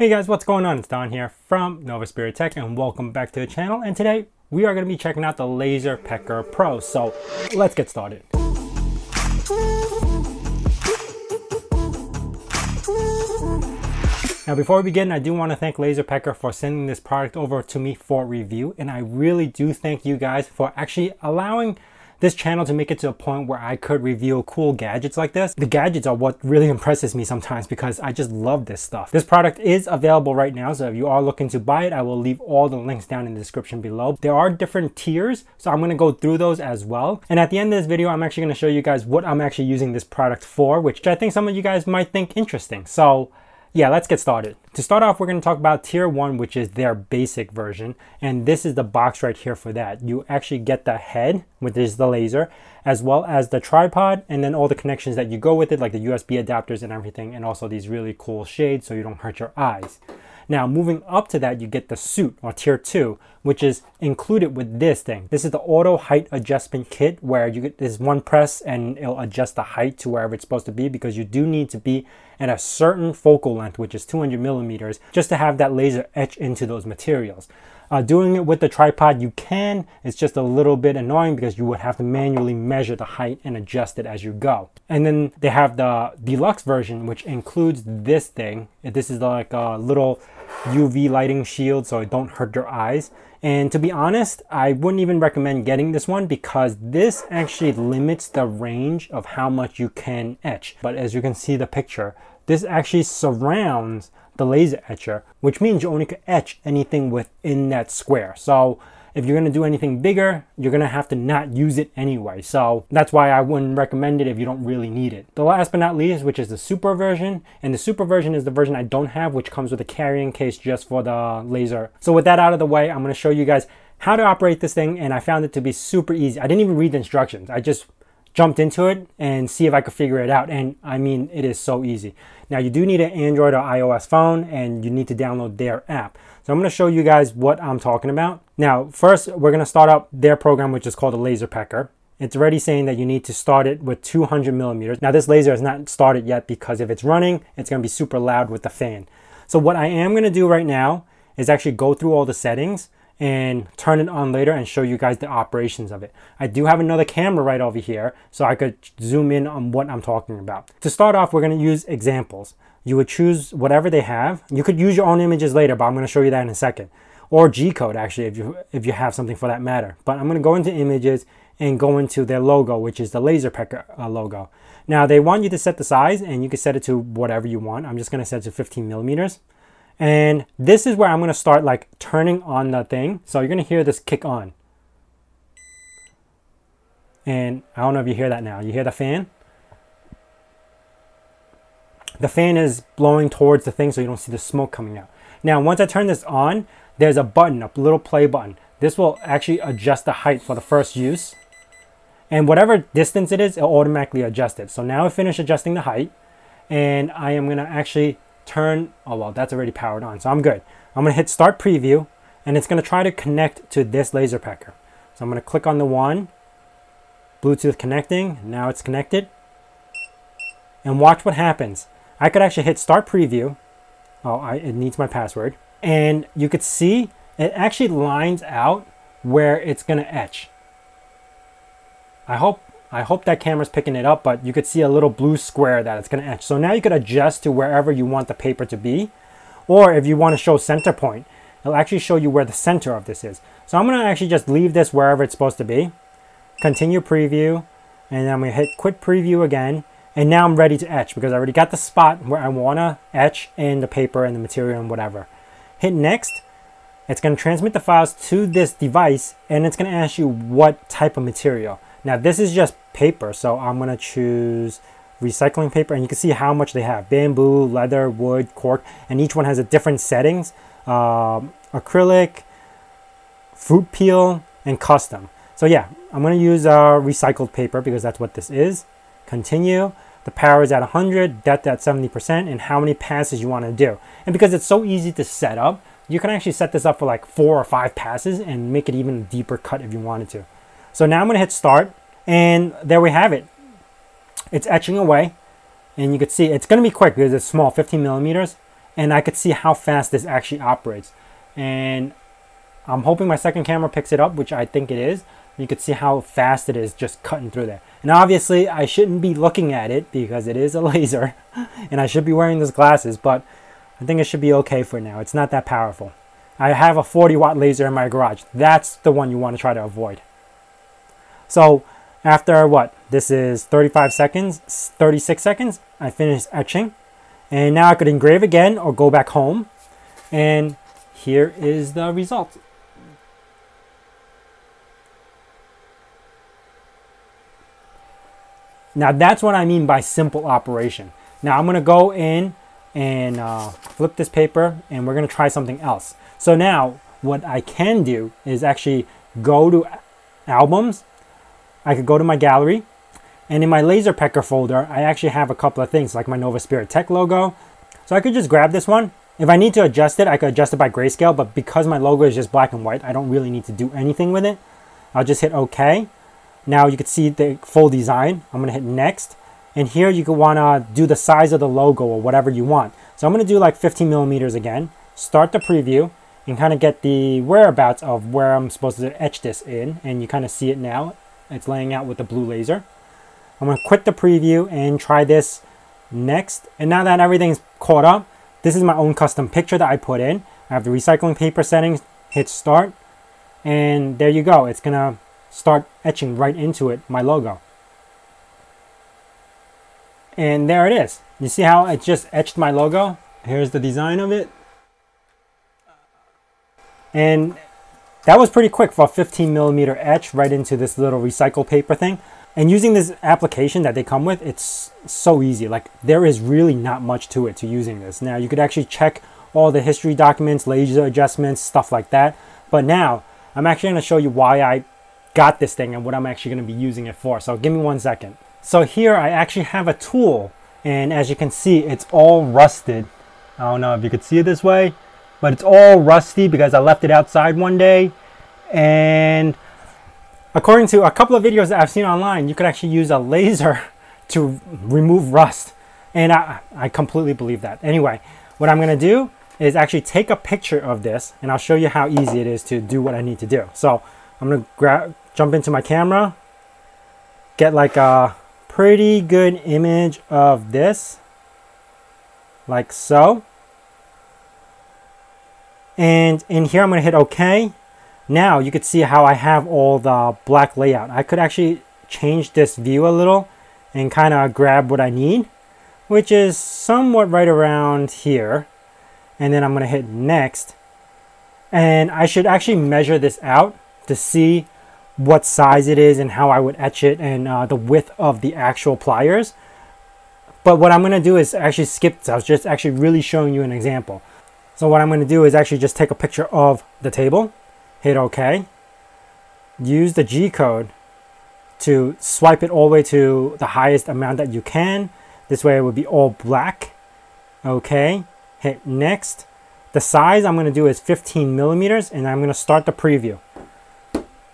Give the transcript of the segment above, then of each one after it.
Hey guys, what's going on? It's Don here from Novaspirit Tech and welcome back to the channel. And today we are going to be checking out the LaserPecker Pro. So let's get started. Now before we begin, I do want to thank LaserPecker for sending this product over to me for review. And I really do thank you guys for actually allowing this channel to make it to a point where I could review cool gadgets like this. The gadgets are what really impresses me sometimes because I just love this stuff. This product is available right now, so if you are looking to buy it, I will leave all the links down in the description below. There are different tiers, so I'm gonna go through those as well. And at the end of this video, I'm actually gonna show you guys what I'm actually using this product for, which I think some of you guys might think interesting. So yeah, let's get started. To start off, we're going to talk about tier one, which is their basic version. And this is the box right here for that. You actually get the head, which is the laser, as well as the tripod, and then all the connections that you go with it, like the USB adapters and everything, and also these really cool shades so you don't hurt your eyes. Now, moving up to that, you get the suit or tier two, which is included with this thing. This is the auto height adjustment kit where you get this one press and it'll adjust the height to wherever it's supposed to be because you do need to be at a certain focal length, which is 200 millimeters, just to have that laser etch into those materials. Uh, doing it with the tripod, you can. It's just a little bit annoying because you would have to manually measure the height and adjust it as you go. And then they have the deluxe version, which includes this thing. This is like a little UV lighting shield so it don't hurt your eyes. And to be honest, I wouldn't even recommend getting this one because this actually limits the range of how much you can etch. But as you can see the picture, this actually surrounds the laser etcher, which means you only can etch anything within that square. So if you're gonna do anything bigger, you're gonna have to not use it anyway. So that's why I wouldn't recommend it if you don't really need it. The last but not least, which is the super version, and the super version is the version I don't have, which comes with a carrying case just for the laser. So with that out of the way, I'm gonna show you guys how to operate this thing, and I found it to be super easy. I didn't even read the instructions. I just jumped into it and see if I could figure it out. And I mean, it is so easy. Now you do need an Android or iOS phone and you need to download their app. So I'm going to show you guys what I'm talking about. Now, first we're going to start up their program, which is called a LaserPecker. It's already saying that you need to start it with 200 millimeters. Now this laser is not started yet because if it's running, it's going to be super loud with the fan. So what I am going to do right now is actually go through all the settings and turn it on later and show you guys the operations of it. I do have another camera right over here so I could zoom in on what I'm talking about. To start off, we're going to use examples. You would choose whatever they have. You could use your own images later, but I'm going to show you that in a second. Or G-code actually if you if you have something for that matter. But I'm going to go into images and go into their logo, which is the LaserPecker uh, logo. Now they want you to set the size and you can set it to whatever you want. I'm just going to set it to 15 millimeters. And this is where I'm to start like turning on the thing. So you're to hear this kick on. And I don't know if you hear that now. You hear the fan? The fan is blowing towards the thing so you don't see the smoke coming out. Now, once I turn this on, there's a button, a little play button. This will actually adjust the height for the first use. And whatever distance it is, it'll automatically adjust it. So now I finished adjusting the height and I am to actually turn, oh well, that's already powered on, so I'm good. I'm gonna hit start preview, and it's gonna try to connect to this LaserPecker. So I'm gonna click on the one, Bluetooth connecting, now it's connected. And watch what happens. I could actually hit start preview. Oh, I, it needs my password. And you could see it actually lines out where it's gonna etch. I hope I hope that camera's picking it up, but you could see a little blue square that it's going to etch. So now you could adjust to wherever you want the paper to be. Or if you want to show center point, it'll actually show you where the center of this is. So I'm going to actually just leave this wherever it's supposed to be. Continue preview. And then to hit quit preview again. And now I'm ready to etch because I already got the spot where I want to etch in the paper and the material and whatever. Hit next. It's going to transmit the files to this device and it's going to ask you what type of material. Now this is just paper, so I'm gonna choose recycling paper and you can see how much they have. Bamboo, leather, wood, cork, and each one has a different settings. Um, acrylic, fruit peel, and custom. So yeah, I'm gonna use uh, recycled paper because that's what this is. Continue. The power is at 100, depth at 70%, and how many passes you wanna do. And because it's so easy to set up, you can actually set this up for like four or five passes and make it even deeper cut if you wanted to. So now I'm going to hit start and there we have it. It's etching away and you can see it's going to be quick because it's small, 15 millimeters. and I could see how fast this actually operates. And I'm hoping my second camera picks it up, which I think it is. You could see how fast it is just cutting through there. And obviously I shouldn't be looking at it because it is a laser and I should be wearing those glasses, but I think it should be okay for now. It's not that powerful. I have a 40 watt laser in my garage. That's the one you want to try to avoid. So after what? This is 35 seconds, 36 seconds. I finished etching. And now I could engrave again or go back home. And here is the result. Now that's what I mean by simple operation. Now I'm going to go in and uh, flip this paper and we're going to try something else. So now what I can do is actually go to albums. I could go to my gallery and in my LaserPecker folder, I actually have a couple of things like my Novaspirit Tech logo. So I could just grab this one. If I need to adjust it, I could adjust it by grayscale, but because my logo is just black and white, I don't really need to do anything with it. I'll just hit OK. Now you can see the full design. I'm gonna hit next. And here you could wanna do the size of the logo or whatever you want. So I'm gonna do like 15 millimeters again. Start the preview and kind of get the whereabouts of where I'm supposed to etch this in. And you kind of see it now. It's laying out with the blue laser. I'm gonna quit the preview and try this next. And now that everything's caught up, this is my own custom picture that I put in. I have the recycling paper settings, hit start, and there you go. It's gonna start etching right into it, my logo. And there it is. You see how it just etched my logo? Here's the design of it. And that was pretty quick for a 15 millimeter etch right into this little recycle paper thing. And using this application that they come with, it's so easy. Like there is really not much to it to using this. Now you could actually check all the history documents, laser adjustments, stuff like that. But now I'm actually going to show you why I got this thing and what I'm actually going to be using it for. So give me one second. So here I actually have a tool and as you can see, it's all rusted. I don't know if you could see it this way, but it's all rusty because I left it outside one day and according to a couple of videos that I've seen online, you could actually use a laser to remove rust. And I, I completely believe that. Anyway, what I'm going to do is actually take a picture of this and I'll show you how easy it is to do what I need to do. So I'm to grab, jump into my camera, get like a pretty good image of this, like so. And in here, I'm to hit OK. Now you can see how I have all the black layout. I could actually change this view a little and kind of grab what I need, which is somewhat right around here. And then I'm to hit next. And I should actually measure this out to see what size it is and how I would etch it and uh, the width of the actual pliers. But what I'm to do is actually skip this. I was just actually really showing you an example. So what I'm going to do is actually just take a picture of the table, hit OK, use the G code to swipe it all the way to the highest amount that you can. This way it would be all black. Okay, hit next. The size I'm going to do is 15 millimeters and I'm going to start the preview.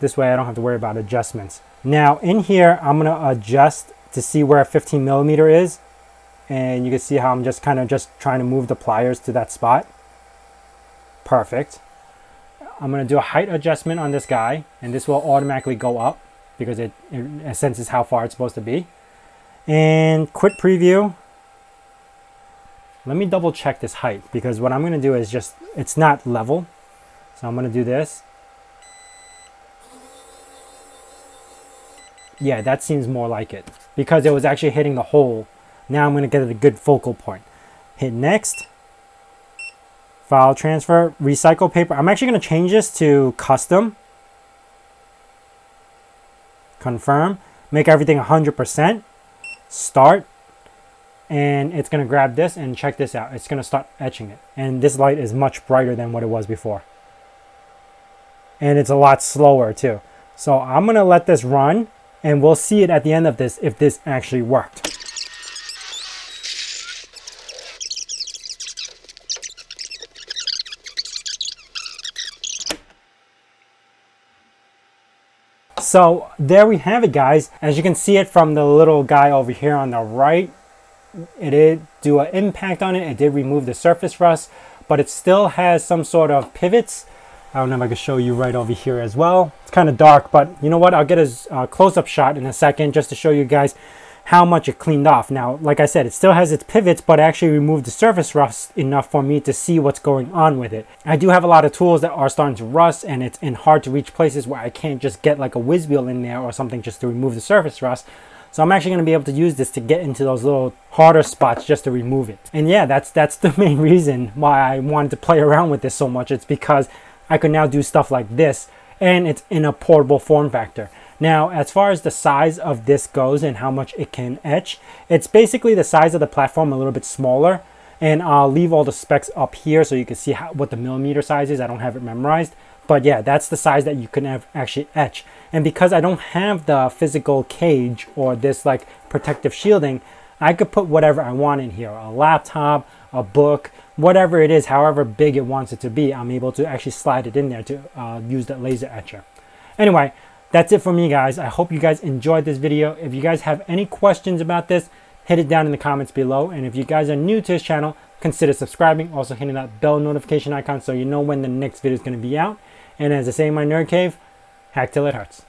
This way I don't have to worry about adjustments. Now in here, I'm going to adjust to see where 15 millimeter is. And you can see how I'm just kind of just trying to move the pliers to that spot. Perfect. I'm going to do a height adjustment on this guy. And this will automatically go up because it, it senses how far it's supposed to be. And quit preview. Let me double check this height because what I'm going to do is just, it's not level. So I'm going to do this Yeah, that seems more like it. Because it was actually hitting the hole. Now I'm going to get a good focal point. Hit next. File transfer, recycle paper. I'm actually going to change this to custom. Confirm. Make everything 100%. Start. And it's going to grab this and check this out. It's going to start etching it. And this light is much brighter than what it was before. And it's a lot slower too. So I'm going to let this run and we'll see it at the end of this if this actually worked. So there we have it guys. As you can see it from the little guy over here on the right, it did do an impact on it. It did remove the surface rust, but it still has some sort of pivots. I don't know if I can show you right over here as well. It's kind of dark, but you know what? I'll get a uh, close-up shot in a second just to show you guys how much it cleaned off. Now, like I said, it still has its pivots, but I actually removed the surface rust enough for me to see what's going on with it. I do have a lot of tools that are starting to rust and it's in hard to reach places where I can't just get like a whiz wheel in there or something just to remove the surface rust. So I'm actually going to be able to use this to get into those little harder spots just to remove it. And yeah, that's that's the main reason why I wanted to play around with this so much. It's because I could now do stuff like this and it's in a portable form factor. Now, as far as the size of this goes and how much it can etch, it's basically the size of the platform a little bit smaller. And I'll leave all the specs up here so you can see how, what the millimeter size is. I don't have it memorized. But yeah, that's the size that you can actually etch. And because I don't have the physical cage or this like protective shielding, I could put whatever I want in here. A laptop, a book, whatever it is, however big it wants it to be, I'm able to actually slide it in there to uh, use that laser etcher. Anyway, that's it for me guys. I hope you guys enjoyed this video. If you guys have any questions about this, hit it down in the comments below. And if you guys are new to this channel, consider subscribing. Also hitting that bell notification icon so you know when the next video is going to be out. And as I say in my nerd cave, hack till it hurts.